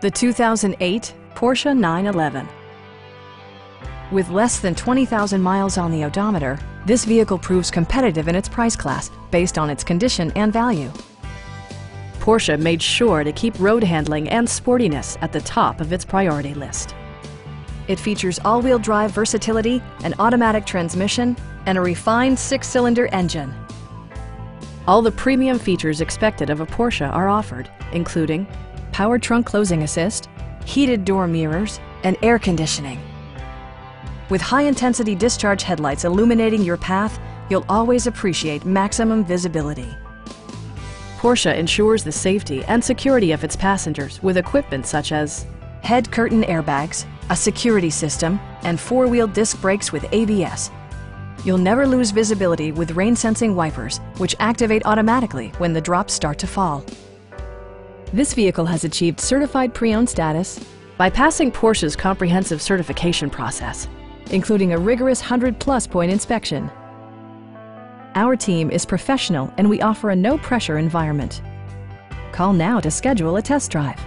The 2008 Porsche 911. With less than 20,000 miles on the odometer, this vehicle proves competitive in its price class based on its condition and value. Porsche made sure to keep road handling and sportiness at the top of its priority list. It features all-wheel drive versatility, an automatic transmission, and a refined six-cylinder engine. All the premium features expected of a Porsche are offered, including power trunk closing assist, heated door mirrors, and air conditioning. With high-intensity discharge headlights illuminating your path, you'll always appreciate maximum visibility. Porsche ensures the safety and security of its passengers with equipment such as head curtain airbags, a security system, and four-wheel disc brakes with ABS. You'll never lose visibility with rain-sensing wipers, which activate automatically when the drops start to fall. This vehicle has achieved certified pre-owned status by passing Porsche's comprehensive certification process, including a rigorous 100-plus point inspection. Our team is professional and we offer a no-pressure environment. Call now to schedule a test drive.